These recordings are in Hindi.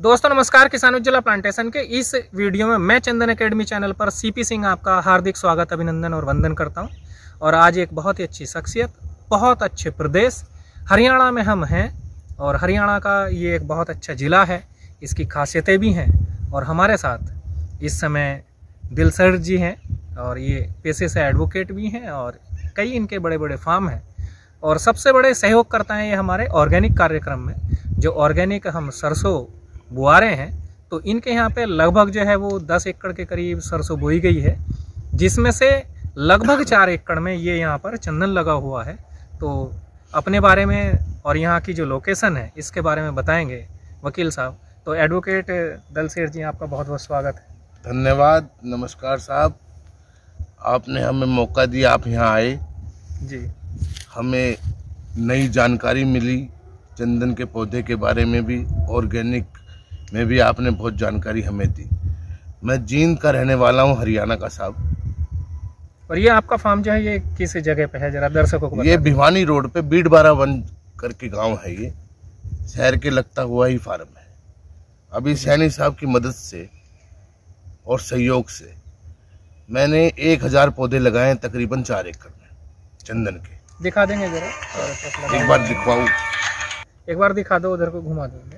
दोस्तों, नमस्कार किसान उज्ज्वला प्लांटेशन के। इस वीडियो में मैं चंदन एकेडमी चैनल पर सीपी सिंह आपका हार्दिक स्वागत, अभिनंदन और वंदन करता हूँ। और आज एक बहुत ही अच्छी शख्सियत, बहुत अच्छे प्रदेश, हरियाणा में हम हैं। और हरियाणा का ये एक बहुत अच्छा ज़िला है, इसकी खासियतें भी हैं। और हमारे साथ इस समय दिल सर जी हैं, और ये पेशे से एडवोकेट भी हैं, और कई इनके बड़े बड़े फार्म हैं। और सबसे बड़े सहयोग करता है ये हमारे ऑर्गेनिक कार्यक्रम में, जो ऑर्गेनिक हम सरसों बुआ रहे हैं तो इनके यहाँ पे लगभग जो है वो 10 एकड़ के करीब सरसों बोई गई है जिसमें से लगभग चार एकड़ में ये यहाँ पर चंदन लगा हुआ है। तो अपने बारे में और यहाँ की जो लोकेशन है इसके बारे में बताएँगे वकील साहब। तो एडवोकेट दल सेठ जी आपका बहुत बहुत स्वागत है। धन्यवाद नमस्कार साहब। आपने हमें मौका दिया आप यहाँ आए। जी। हमें नई जानकारी मिली चंदन के पौधे के बारे में भी ऑर्गेनिक में भी आपने बहुत जानकारी हमें दी। मैं जींद का रहने वाला हूँ हरियाणा का साहब। और ये आपका फार्म जो है ये किस जगह पे है? जरा दर्शकों को ये भिवानी रोड पे बीड बारा वन करके गाँव है ये। शहर के लगता हुआ ही फार्म है। अभी सैनी साहब की मदद से और सहयोग से मैंने एक हज़ार पौधे लगाए तकरीबन चार एकड़ में चंदन के। दिखा देंगे जरा। एक बार दिखवाऊँ। एक बार दिखा दो उधर को घुमा देंगे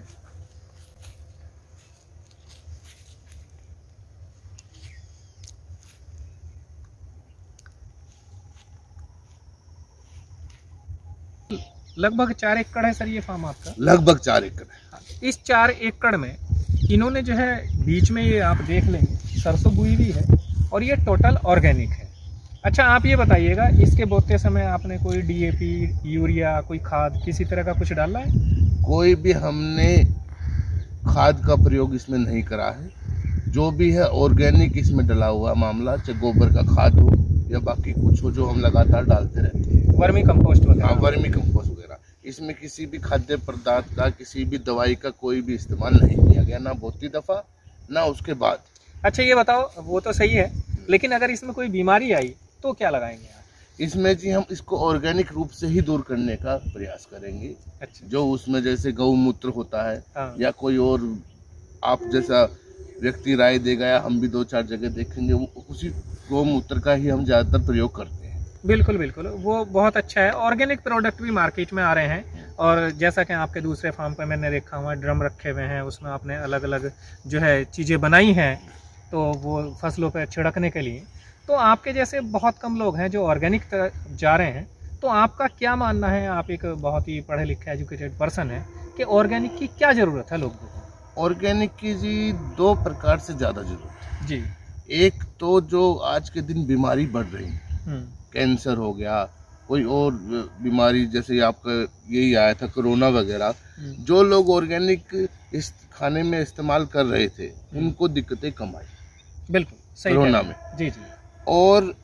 लगभग चार एकड़ है सर ये फार्म आपका? लगभग चार एकड़ है। इस चार एकड़ में इन्होंने जो है बीच में ये आप देख लेंगे सरसों बुई भी है और ये टोटल ऑर्गेनिक है। अच्छा आप ये बताइएगा इसके बोते समय आपने कोई डीएपी यूरिया कोई खाद किसी तरह का कुछ डाला है? कोई भी हमने खाद का प्रयोग इसमें नहीं करा है। जो भी है ऑर्गेनिक इसमें डला हुआ मामला चाहे गोबर का खाद हो या बाकी कुछ हो जो हम लगातार डालते रहते हैं। वर्मी कंपोस्ट हाँ वगैरह वर्मी कंपोस्ट इसमें किसी भी खाद्य पदार्थ का किसी भी दवाई का कोई भी इस्तेमाल नहीं किया गया ना बहुती दफ़ा ना उसके बाद। अच्छा ये बताओ वो तो सही है लेकिन अगर इसमें कोई बीमारी आई तो क्या लगाएँगे आप? इसमें जी हम इसको ऑर्गेनिक रूप से ही दूर करने का प्रयास करेंगे। अच्छा। जो उसमें जैसे गौमूत्र होता है हाँ। या कोई और आप जैसा व्यक्ति राय देगा या हम भी दो चार जगह देखेंगे वो उसी गौमूत्र का ही हम ज़्यादातर प्रयोग करते हैं। बिल्कुल बिल्कुल। वो बहुत अच्छा है। ऑर्गेनिक प्रोडक्ट भी मार्केट में आ रहे हैं। और जैसा कि आपके दूसरे फार्म पर मैंने देखा हुआ है ड्रम रखे हुए हैं उसमें आपने अलग अलग जो है चीज़ें बनाई हैं तो वो फ़सलों पर छिड़कने के लिए। तो आपके जैसे बहुत कम लोग हैं जो ऑर्गेनिक जा रहे हैं तो आपका क्या मानना है? आप एक बहुत ही पढ़े लिखे एजुकेटेड पर्सन है कि ऑर्गेनिक की क्या ज़रूरत है लोगों को? ऑर्गेनिक की जी दो प्रकार से ज़्यादा ज़रूरत जी। एक तो जो आज के दिन बीमारी बढ़ रही है हम्म, कैंसर हो गया कोई और बीमारी जैसे आपका यही आया था कोरोना वगैरह हम्म, जो लोग ऑर्गेनिक इस खाने में इस्तेमाल कर रहे थे उनको दिक्कतें कम आई। बिल्कुल सही कोरोना में। जी जी। और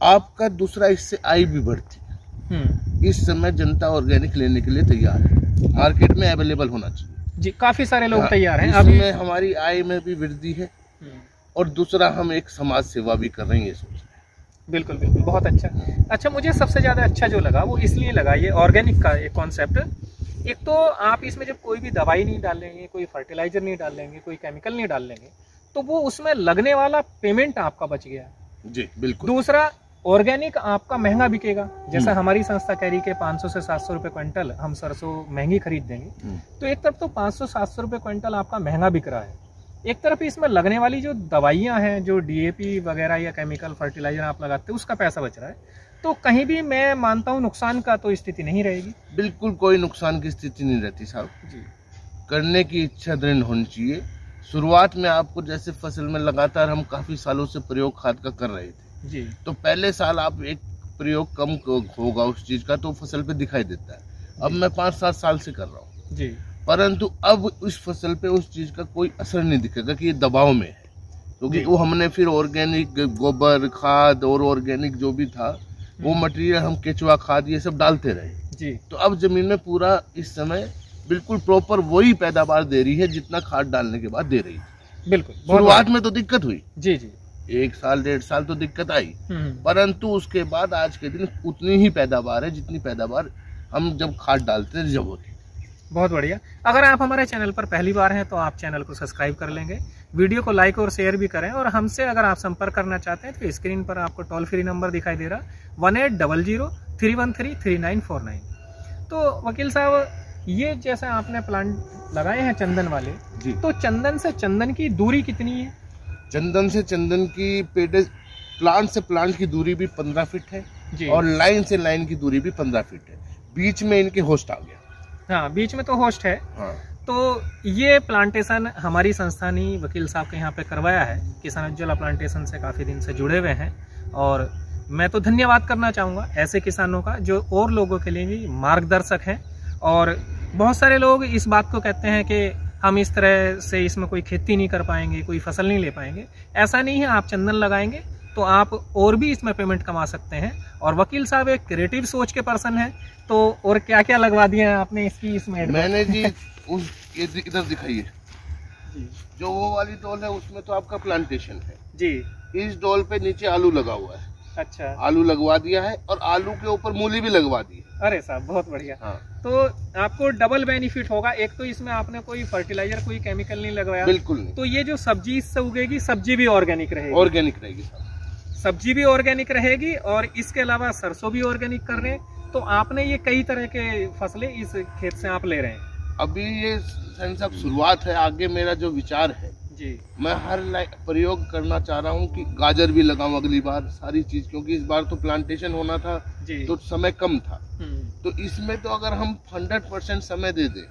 आपका दूसरा इससे आय भी बढ़ती है। हम्म, इस समय जनता ऑर्गेनिक लेने के लिए तैयार है। मार्केट में अवेलेबल होना चाहिए। जी काफ़ी सारे लोग हाँ, तैयार हैं। अभी इसमें हमारी आय में भी वृद्धि है। हम्म, और दूसरा हम एक समाज सेवा भी कर रहे हैं ये सोच। बिल्कुल बिल्कुल बहुत अच्छा। अच्छा मुझे सबसे ज़्यादा अच्छा जो लगा वो इसलिए लगा ये ऑर्गेनिक का एक कॉन्सेप्ट एक तो आप इसमें जब कोई भी दवाई नहीं डालेंगे कोई फर्टिलाइज़र नहीं डालेंगे कोई केमिकल नहीं डालेंगे तो वो उसमें लगने वाला पेमेंट आपका बच गया। जी बिल्कुल। दूसरा ऑर्गेनिक आपका महँगा बिकेगा। जैसा हम्म। हमारी संस्था कह रही कि 500 से 700 रुपए क्विंटल हम सरसों महँगी खरीद देंगे। हम्म, तो एक तरफ़ तो 500-700 रुपए क्विंटल आपका महँगा बिक रहा है। एक तरफ़ इसमें लगने वाली जो दवाइयाँ हैं जो डीएपी वगैरह या केमिकल फर्टिलाइज़र आप लगाते हैं उसका पैसा बच रहा है। तो कहीं भी मैं मानता हूँ नुकसान का तो स्थिति नहीं रहेगी। बिल्कुल कोई नुकसान की स्थिति नहीं रहती साहब। जी। करने की इच्छा दृढ़ होनी चाहिए। शुरुआत में आपको जैसे फ़सल में लगातार हम काफ़ी सालों से प्रयोग खाद का कर रहे थे। जी। तो पहले साल आप एक प्रयोग कम होगा उस चीज़ का तो फ़सल पे दिखाई देता है। अब मैं पाँच सात साल से कर रहा हूँ। जी। परंतु अब उस फ़सल पे उस चीज़ का कोई असर नहीं दिखेगा कि ये दबाव में है। क्योंकि वो हमने फिर ऑर्गेनिक गोबर खाद और ऑर्गेनिक जो भी था वो हम्म। मटेरियल हम केचुआ खाद ये सब डालते रहे। जी। तो अब ज़मीन में पूरा इस समय बिल्कुल प्रॉपर वही पैदावार दे रही है जितना खाद डालने के बाद दे रही है। बिल्कुल शुरुआत में तो दिक्कत हुई। जी जी। एक साल डेढ़ साल तो दिक्कत आई। हम्म, परंतु उसके बाद आज के दिन उतनी ही पैदावार है जितनी पैदावार हम जब खाद डालते थे जब होती बहुत बढ़िया। अगर आप हमारे चैनल पर पहली बार हैं तो आप चैनल को सब्सक्राइब कर लेंगे। वीडियो को लाइक और शेयर भी करें और हमसे अगर आप संपर्क करना चाहते हैं तो स्क्रीन पर आपको टोल फ्री नंबर दिखाई दे रहा one eight double zero three one three three nine four nine. तो वकील साहब ये जैसे आपने प्लांट लगाए हैं चंदन वाले जी। तो चंदन से चंदन की दूरी कितनी है? चंदन से चंदन की पेड़ प्लांट से प्लांट की दूरी भी पंद्रह फीट है जी। और लाइन से लाइन की दूरी भी पंद्रह फीट है। बीच में इनके होस्ट आ गया। हाँ बीच में तो होस्ट है। हाँ। तो ये प्लांटेशन हमारी संस्था ने वकील साहब के यहाँ पे करवाया है। किसान उज्ज्वला प्लांटेशन से काफ़ी दिन से जुड़े हुए हैं। और मैं तो धन्यवाद करना चाहूँगा ऐसे किसानों का जो और लोगों के लिए भी मार्गदर्शक हैं। और बहुत सारे लोग इस बात को कहते हैं कि हम इस तरह से इसमें कोई खेती नहीं कर पाएँगे कोई फ़सल नहीं ले पाएँगे। ऐसा नहीं है आप चंदन लगाएँगे तो आप और भी इसमें पेमेंट कमा सकते हैं। और वकील साहब एक क्रिएटिव सोच के पर्सन हैं। तो और क्या क्या लगवा दिए हैं आपने इसकी इसमें मैंने जी उस इधर दिखाइए। जी। जो वो वाली डोल है उसमें तो आपका प्लांटेशन है। जी। इस डोल पे नीचे आलू लगा हुआ है। अच्छा। आलू लगवा दिया है और आलू के ऊपर मूली भी लगवा दी है। अरे साहब बहुत बढ़िया। हाँ। तो आपको डबल बेनिफिट होगा। एक तो इसमें आपने कोई फर्टिलाइज़र कोई केमिकल नहीं लगवाया। बिल्कुल नहीं। तो ये जो सब्ज़ी इससे उगेगी सब्ज़ी भी ऑर्गेनिक रहेगी। ऑर्गेनिक रहेगी साहब। सब्ज़ी भी ऑर्गेनिक रहेगी और इसके अलावा सरसों भी ऑर्गेनिक कर रहे हैं। तो आपने ये कई तरह के फ़सलें इस खेत से आप ले रहे हैं। अभी ये साहब शुरुआत है आगे मेरा जो विचार है जी। मैं हर प्रयोग करना चाह रहा हूँ कि गाजर भी लगाऊँ अगली बार सारी चीज़ क्योंकि इस बार तो प्लांटेशन होना था जी। तो समय कम था। हम्म, तो इसमें तो अगर हम हंड्रेड परसेंट समय दे दें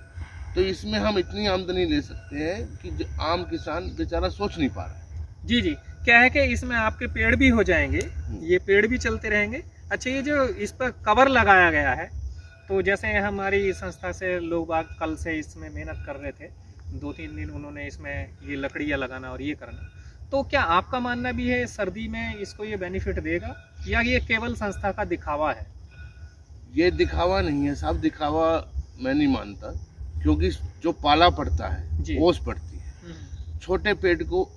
तो इसमें हम इतनी आमदनी ले सकते हैं कि आम किसान बेचारा सोच नहीं पा रहा है। जी जी। क्या है कि इसमें आपके पेड़ भी हो जाएँगे ये पेड़ भी चलते रहेंगे। अच्छा ये जो इस पर कवर लगाया गया है तो जैसे हमारी संस्था से लोग बाग कल से इसमें मेहनत कर रहे थे दो तीन दिन उन्होंने इसमें ये लकड़ियाँ लगाना और ये करना। तो क्या आपका मानना भी है सर्दी में इसको ये बेनिफिट देगा या ये केवल संस्था का दिखावा है? ये दिखावा नहीं है साहब दिखावा मैं नहीं मानता क्योंकि जो पाला पड़ता है ओस पड़ती है। छोटे पेड़ को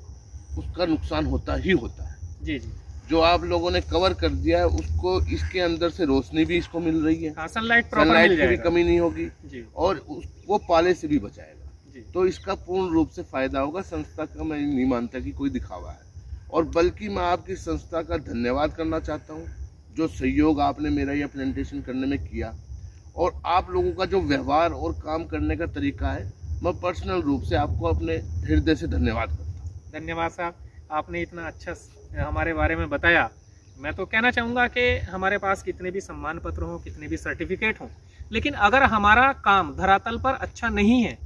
उसका नुकसान होता ही होता है। जी जी। जो आप लोगों ने कवर कर दिया है उसको इसके अंदर से रोशनी भी इसको मिल रही है। हाँ सनलाइट प्रॉपर सनलाइट की भी कमी नहीं होगी और उस, वो पाले से भी बचाएगा। तो इसका पूर्ण रूप से फ़ायदा होगा संस्था का मैं नहीं मानता कि कोई दिखावा है। और बल्कि मैं आपकी संस्था का धन्यवाद करना चाहता हूँ जो सहयोग आपने मेरा यह प्रेजेंटेशन करने में किया। और आप लोगों का जो व्यवहार और काम करने का तरीका है मैं पर्सनल रूप से आपको अपने हृदय से धन्यवाद हूँ। धन्यवाद साहब। आपने इतना अच्छा हमारे बारे में बताया। मैं तो कहना चाहूँगा कि हमारे पास कितने भी सम्मान पत्र हों कितने भी सर्टिफिकेट हों लेकिन अगर हमारा काम धरातल पर अच्छा नहीं है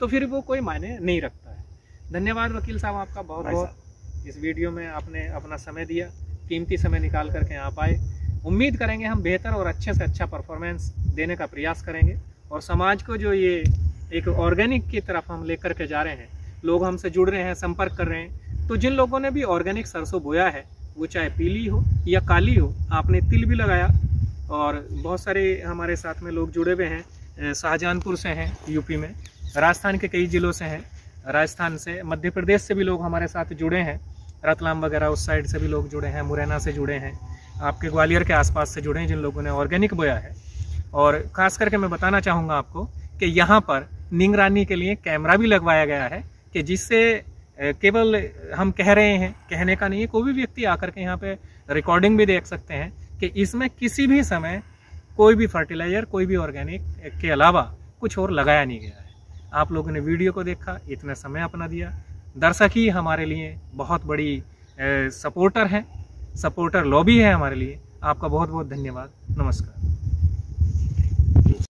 तो फिर वो कोई मायने नहीं रखता है। धन्यवाद वकील साहब आपका बहुत बहुत। इस वीडियो में आपने अपना समय दिया कीमती समय निकाल करके आप आए। उम्मीद करेंगे हम बेहतर और अच्छे से अच्छा परफॉर्मेंस देने का प्रयास करेंगे। और समाज को जो ये एक ऑर्गेनिक की तरफ़ हम लेकर के जा रहे हैं लोग हमसे जुड़ रहे हैं, संपर्क कर रहे हैं। तो जिन लोगों ने भी ऑर्गेनिक सरसों बोया है, वो चाहे पीली हो या काली हो, आपने तिल भी लगाया और बहुत सारे हमारे साथ में लोग जुड़े हुए हैं। शाहजहानपुर से हैं, यूपी में। राजस्थान के कई ज़िलों से हैं। राजस्थान से मध्य प्रदेश से भी लोग हमारे साथ जुड़े हैं। रतलाम वगैरह, उस साइड से भी लोग जुड़े हैं, मुरैना से जुड़े हैं। आपके ग्वालियर के आसपास से जुड़े हैं जिन लोगों ने ऑर्गेनिक बोया है। और ख़ास करके मैं बताना चाहूँगा आपको कि यहाँ पर निगरानी के लिए कैमरा भी लगवाया गया है। कि जिससे केवल हम कह रहे हैं, कहने का नहीं है, कोई भी व्यक्ति आकर के यहाँ पे रिकॉर्डिंग भी देख सकते हैं कि इसमें किसी भी समय कोई भी फर्टिलाइज़र कोई भी ऑर्गेनिक के अलावा कुछ और लगाया नहीं गया है। आप लोगों ने वीडियो को देखा, इतना समय अपना दिया। दर्शक ही हमारे लिए बहुत बड़ी सपोर्टर हैं सपोर्टर लॉबी है हमारे लिए। आपका बहुत बहुत धन्यवाद। नमस्कार।